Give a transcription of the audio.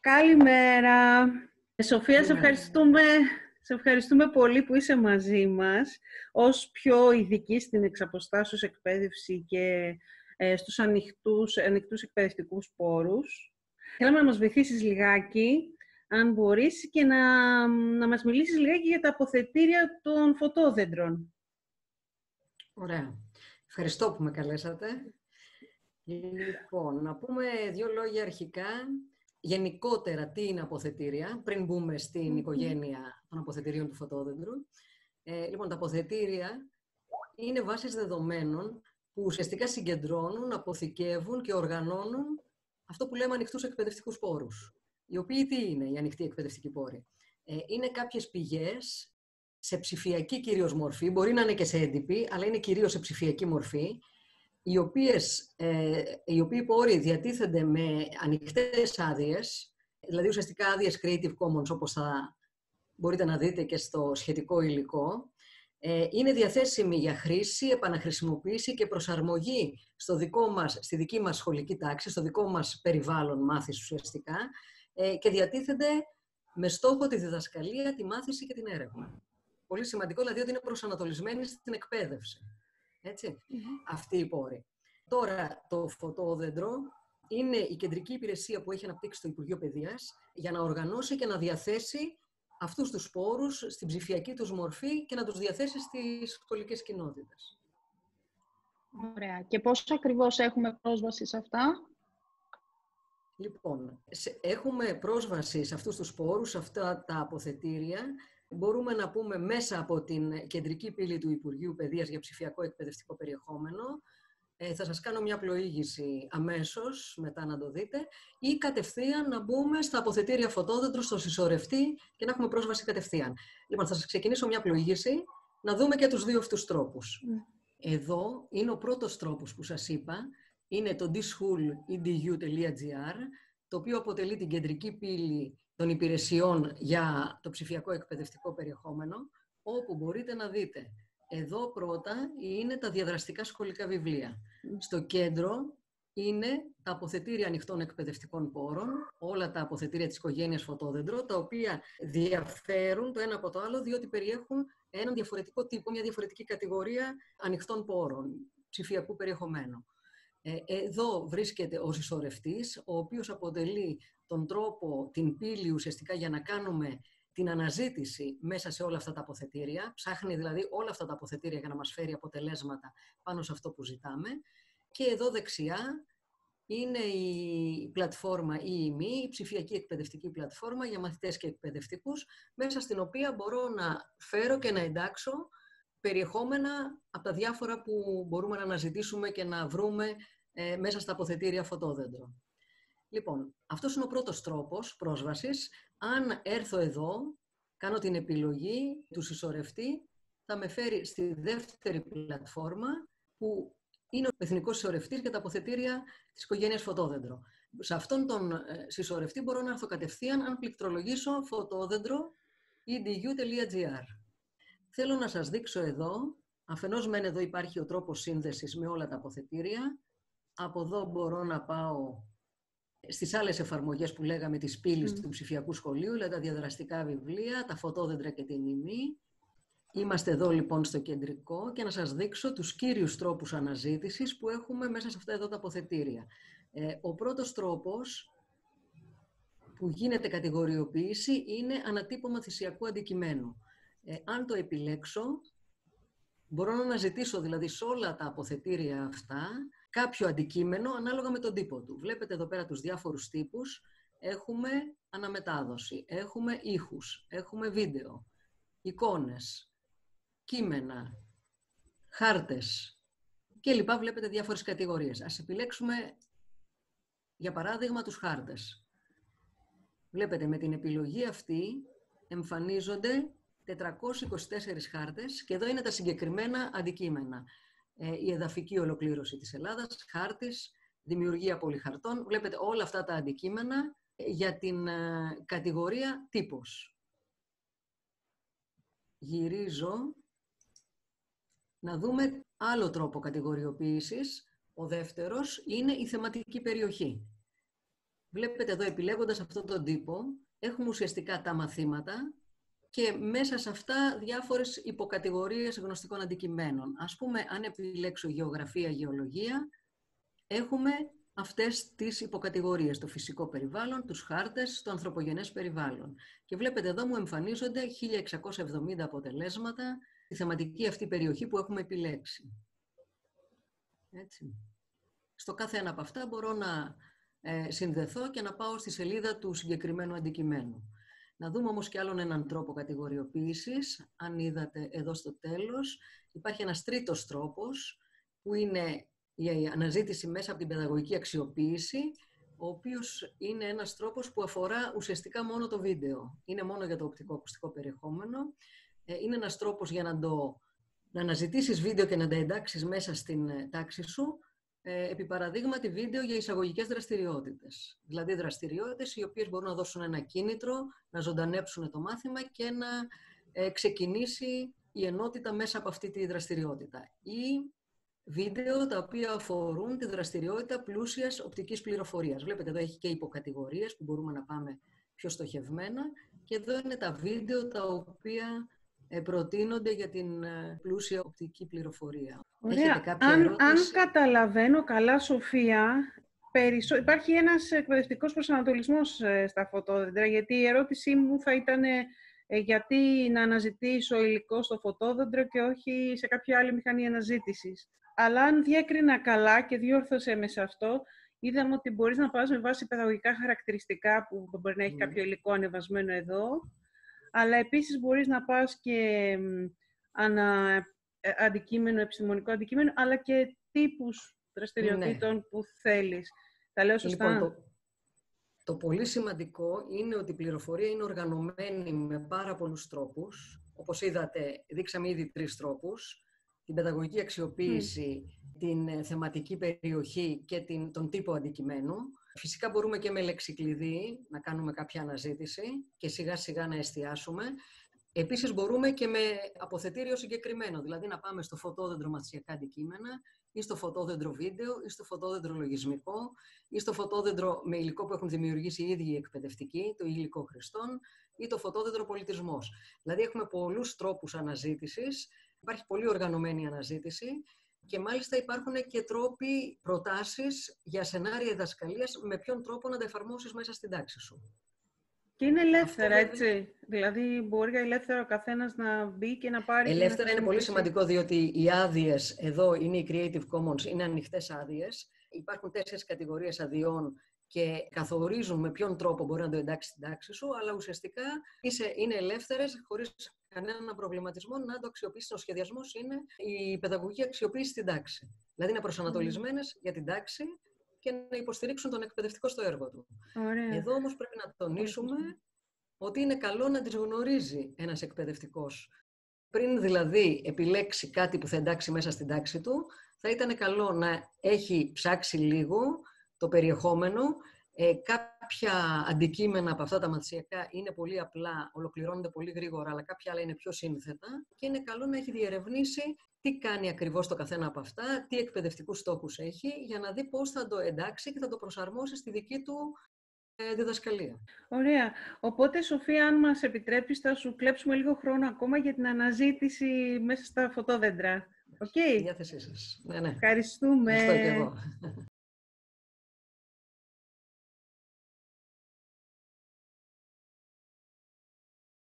Καλημέρα. Σοφία, σε ευχαριστούμε, σε ευχαριστούμε πολύ που είσαι μαζί μας ως πιο ειδική στην εξαποστάσεως εκπαίδευση και ε, στους ανοιχτούς, ανοιχτούς εκπαιδευτικούς πόρους. Θέλαμε να μας βοηθήσεις λιγάκι, αν μπορείς, και να, να μας μιλήσεις λιγάκι για τα αποθετήρια των φωτόδεντρων. Ωραία. Ευχαριστώ που με καλέσατε. Λοιπόν, να πούμε δύο λόγια αρχικά γενικότερα τι είναι αποθετήρια, πριν μπούμε στην οικογένεια των αποθετηρίων του φωτόδεντρου. Ε, λοιπόν, τα αποθετήρια είναι βάσεις δεδομένων που ουσιαστικά συγκεντρώνουν, αποθηκεύουν και οργανώνουν αυτό που λέμε ανοιχτούς εκπαιδευτικούς πόρους. Οι οποίοι τι είναι οι ανοιχτοί εκπαιδευτικοί πόροι; Ε, είναι κάποιες πηγές σε ψηφιακή κυρίως μορφή, μπορεί να είναι και σε έντυπη, αλλά είναι κυρίως σε ψηφιακή μορφή, οι, οποίες, ε, οι οποίοι πόροι διατίθενται με ανοιχτές άδειες, δηλαδή ουσιαστικά άδειες Creative Commons, όπως θα μπορείτε να δείτε και στο σχετικό υλικό, ε, είναι διαθέσιμοι για χρήση, επαναχρησιμοποίηση και προσαρμογή στο δικό μας, στη δική μας σχολική τάξη, στο δικό μας περιβάλλον μάθησης ουσιαστικά ε, και διατίθενται με στόχο τη διδασκαλία, τη μάθηση και την έρευνα. Πολύ σημαντικό, δηλαδή ότι είναι προσανατολισμένοι στην εκπαίδευση. Έτσι, αυτή η πόρη. Τώρα, το φωτόδεντρο είναι η κεντρική υπηρεσία που έχει αναπτύξει το Υπουργείο Παιδείας για να οργανώσει και να διαθέσει αυτούς τους σπόρους στην ψηφιακή τους μορφή και να τους διαθέσει στις σχολικές κοινότητες. Ωραία. Και πώς ακριβώς έχουμε πρόσβαση σε αυτά; Λοιπόν, έχουμε πρόσβαση σε αυτούς τους σπόρους, σε αυτά τα αποθετήρια, μπορούμε να πούμε μέσα από την κεντρική πύλη του Υπουργείου Παιδείας για ψηφιακό εκπαιδευτικό περιεχόμενο. Ε, θα σας κάνω μια πλοήγηση αμέσως, μετά να το δείτε, ή κατευθείαν να μπούμε στα αποθετήρια φωτόδεντρου, στο συσσωρευτή και να έχουμε πρόσβαση κατευθείάν. Λοιπόν, θα σας ξεκινήσω μια πλοήγηση, να δούμε και τους δύο αυτούς τρόπους. Mm. Εδώ είναι ο πρώτος τρόπος που σας είπα, είναι το dschool.edu.gr, το οποίο αποτελεί την κεντρική πύλη των υπηρεσιών για το ψηφιακό εκπαιδευτικό περιεχόμενο, όπου μπορείτε να δείτε. Εδώ πρώτα είναι τα διαδραστικά σχολικά βιβλία. Στο κέντρο είναι τα αποθετήρια ανοιχτών εκπαιδευτικών πόρων, όλα τα αποθετήρια της οικογένειας Φωτόδεντρο, τα οποία διαφέρουν το ένα από το άλλο, διότι περιέχουν έναν διαφορετικό τύπο, μια διαφορετική κατηγορία ανοιχτών πόρων, ψηφιακού περιεχομένου. Ε, εδώ βρίσκεται ο συσσωρευτής, ο οποίος αποτελεί τον τρόπο, την πύλη ουσιαστικά για να κάνουμε την αναζήτηση μέσα σε όλα αυτά τα αποθετήρια. Ψάχνει δηλαδή όλα αυτά τα αποθετήρια για να μας φέρει αποτελέσματα πάνω σε αυτό που ζητάμε. Και εδώ δεξιά είναι η πλατφόρμα ή η μη, η ψηφιακή εκπαιδευτική πλατφόρμα για μαθητές και εκπαιδευτικούς, μέσα στην οποία μπορώ να φέρω και να εντάξω περιεχόμενα από τα διάφορα που μπορούμε να αναζητήσουμε και να βρούμε ε, μέσα στα αποθετήρια φωτόδεντρο. Λοιπόν, αυτός είναι ο πρώτος τρόπος πρόσβασης. Αν έρθω εδώ, κάνω την επιλογή τους συσσωρευτή, θα με φέρει στη δεύτερη πλατφόρμα που είναι ο Εθνικός Συσσωρευτής για τα αποθετήρια της οικογένειας Φωτόδεντρο. Σε αυτόν τον ε, συσσωρευτή μπορώ να έρθω κατευθείαν αν πληκτρολογήσω φωτόδεντρο edu.gr. Θέλω να σας δείξω εδώ, αφενός μεν εδώ υπάρχει ο τρόπος σύνδεσης με όλα τα αποθετήρια, από εδώ μπορώ να πάω στις άλλες εφαρμογές που λέγαμε της πύλης του ψηφιακού σχολείου, δηλαδή τα διαδραστικά βιβλία, τα φωτόδεντρα και την ημί. Είμαστε εδώ λοιπόν στο κεντρικό και να σας δείξω τους κύριους τρόπους αναζήτησης που έχουμε μέσα σε αυτά εδώ τα αποθετήρια. Ε, ο πρώτος τρόπος που γίνεται κατηγοριοποίηση είναι ανατύπωμα θυσιακού αντικειμένου. Ε, αν το επιλέξω, μπορώ να αναζητήσω δηλαδή σε όλα τα αποθετήρια αυτά κάποιο αντικείμενο ανάλογα με τον τύπο του. Βλέπετε εδώ πέρα τους διάφορους τύπους. Έχουμε αναμετάδοση, έχουμε ήχους, έχουμε βίντεο, εικόνες, κείμενα, χάρτες και λοιπά. Βλέπετε διάφορες κατηγορίες. Ας επιλέξουμε, για παράδειγμα, τους χάρτες. Βλέπετε, με την επιλογή αυτή εμφανίζονται 424 χάρτες και εδώ είναι τα συγκεκριμένα αντικείμενα. Ε, η εδαφική ολοκλήρωση της Ελλάδας, χάρτης, δημιουργία πολυχαρτών. Βλέπετε όλα αυτά τα αντικείμενα ε, για την ε, κατηγορία τύπος. Γυρίζω να δούμε άλλο τρόπο κατηγοριοποίησης. Ο δεύτερος είναι η θεματική περιοχή. Βλέπετε εδώ, επιλέγοντας αυτόν τον τύπο, έχουμε ουσιαστικά τα μαθήματα και μέσα σε αυτά διάφορες υποκατηγορίες γνωστικών αντικειμένων. Ας πούμε, αν επιλέξω γεωγραφία, γεωλογία, έχουμε αυτές τις υποκατηγορίες, το φυσικό περιβάλλον, τους χάρτες, το ανθρωπογενές περιβάλλον. Και βλέπετε εδώ μου εμφανίζονται 1670 αποτελέσματα στη θεματική αυτή περιοχή που έχουμε επιλέξει. Έτσι. Στο κάθε ένα από αυτά μπορώ να ε, συνδεθώ και να πάω στη σελίδα του συγκεκριμένου αντικειμένου. Να δούμε όμως και άλλον έναν τρόπο κατηγοριοποίησης. Αν είδατε εδώ στο τέλος, υπάρχει ένας τρίτος τρόπος, που είναι η αναζήτηση μέσα από την παιδαγωγική αξιοποίηση, ο οποίος είναι ένας τρόπος που αφορά ουσιαστικά μόνο το βίντεο. Είναι μόνο για το οπτικό-ακουστικό περιεχόμενο. Ε, είναι ένας τρόπος για να, το, να αναζητήσεις βίντεο και να τα εντάξεις μέσα στην ε, τάξη σου, ε, επί παραδείγματι βίντεο για εισαγωγικές δραστηριότητες. Δηλαδή δραστηριότητες οι οποίες μπορούν να δώσουν ένα κίνητρο, να ζωντανέψουν το μάθημα και να ε, ξεκινήσει η ενότητα μέσα από αυτή τη δραστηριότητα. Ή βίντεο τα οποία αφορούν τη δραστηριότητα πλούσιας οπτικής πληροφορίας. Βλέπετε εδώ έχει και υποκατηγορίες που μπορούμε να πάμε πιο στοχευμένα και εδώ είναι τα βίντεο τα οποία ε, προτείνονται για την ε, πλούσια οπτική πληροφορία. Ωραία. Αν, αν καταλαβαίνω καλά, Σοφία, περισσο... υπάρχει ένας εκπαιδευτικός προσανατολισμός ε, στα φωτόδεντρα, γιατί η ερώτησή μου θα ήταν γιατί να αναζητήσω υλικό στο φωτόδεντρο και όχι σε κάποια άλλη μηχανή αναζήτησης. Αλλά αν διέκρινα καλά και διόρθωσε με σε αυτό, είδαμε ότι μπορείς να πας με βάση παιδαγωγικά χαρακτηριστικά που μπορεί να έχει ναι. κάποιο υλικό ανεβασμένο εδώ, αλλά επίσης μπορείς να πας και ανα ε, αντικείμενο, επιστημονικό αντικείμενο, αλλά και τύπους δραστηριοτήτων ναι. που θέλεις. Τα λέω σωστά; Λοιπόν, το, το πολύ σημαντικό είναι ότι η πληροφορία είναι οργανωμένη με πάρα πολλούς τρόπους. Όπως είδατε, δείξαμε ήδη τρεις τρόπους. Την παιδαγωγική αξιοποίηση, την ε, θεματική περιοχή και την, τον τύπο αντικειμένου. Φυσικά μπορούμε και με λεξικλειδί να κάνουμε κάποια αναζήτηση και σιγά σιγά να εστιάσουμε. Επίσης μπορούμε και με αποθετήριο συγκεκριμένο, δηλαδή να πάμε στο φωτόδεντρο μαθησιακά αντικείμενα ή στο φωτόδεντρο βίντεο ή στο φωτόδεντρο λογισμικό ή στο φωτόδεντρο με υλικό που έχουν δημιουργήσει οι ίδιοι εκπαιδευτικοί, το υλικό χρηστών ή το φωτόδεντρο πολιτισμός. Δηλαδή έχουμε πολλούς τρόπους αναζήτησης, υπάρχει πολύ οργανωμένη αναζήτηση και μάλιστα υπάρχουν και τρόποι, προτάσεις για σενάρια διδασκαλίας με ποιον τρόπο να τα εφαρμόσεις μέσα στην τάξη σου. Και είναι ελεύθερα, έτσι. Δηλαδή, μπορεί ελεύθερα ο καθένας να μπει και να πάρει. Ελεύθερα είναι πολύ σημαντικό, διότι οι άδειες εδώ είναι οι Creative Commons, είναι ανοιχτές άδειες. Υπάρχουν τέσσερις κατηγορίες αδειών και καθορίζουν με ποιον τρόπο μπορεί να το εντάξει στην τάξη σου, αλλά ουσιαστικά είσαι, είναι ελεύθερες χωρίς κανέναν προβληματισμό να το αξιοποιήσει. Ο σχεδιασμός είναι η παιδαγωγική αξιοποίηση στην τάξη. Δηλαδή είναι προσανατολισμένες για την τάξη και να υποστηρίξουν τον εκπαιδευτικό στο έργο του. Ωραία. Εδώ όμως πρέπει να τονίσουμε ότι είναι καλό να τις γνωρίζει ένας εκπαιδευτικός. Πριν δηλαδή επιλέξει κάτι που θα εντάξει μέσα στην τάξη του, θα ήταν καλό να έχει ψάξει λίγο το περιεχόμενο. Ε, κάποια αντικείμενα από αυτά τα μαθησιακά είναι πολύ απλά, ολοκληρώνονται πολύ γρήγορα, αλλά κάποια άλλα είναι πιο σύνθετα και είναι καλό να έχει διερευνήσει τι κάνει ακριβώς το καθένα από αυτά, τι εκπαιδευτικούς στόχους έχει, για να δει πώς θα το εντάξει και θα το προσαρμόσει στη δική του ε, διδασκαλία. Ωραία. Οπότε, Σοφία, αν μας επιτρέπεις, θα σου κλέψουμε λίγο χρόνο ακόμα για την αναζήτηση μέσα στα φωτόδεντρα. OK. Okay. Διάθεσή σας. Ναι, ναι. Ευχαριστούμε. Ευχαριστώ και εγώ.